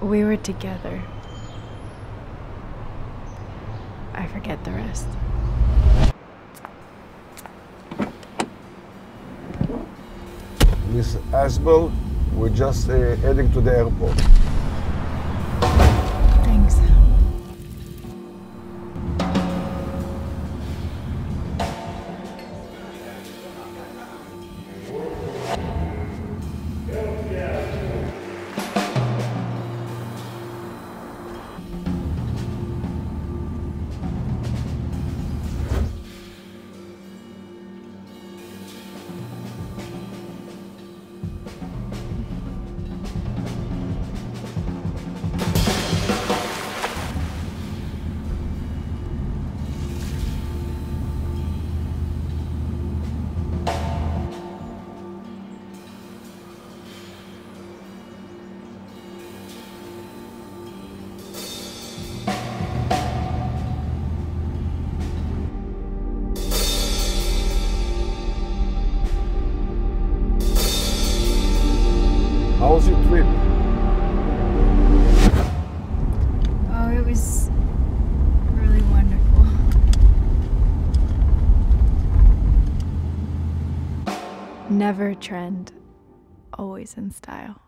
We were together. I forget the rest. Miss Asbille, we're just uh, heading to the airport. How was your trip? Oh, it was really wonderful. Never trend, always in style.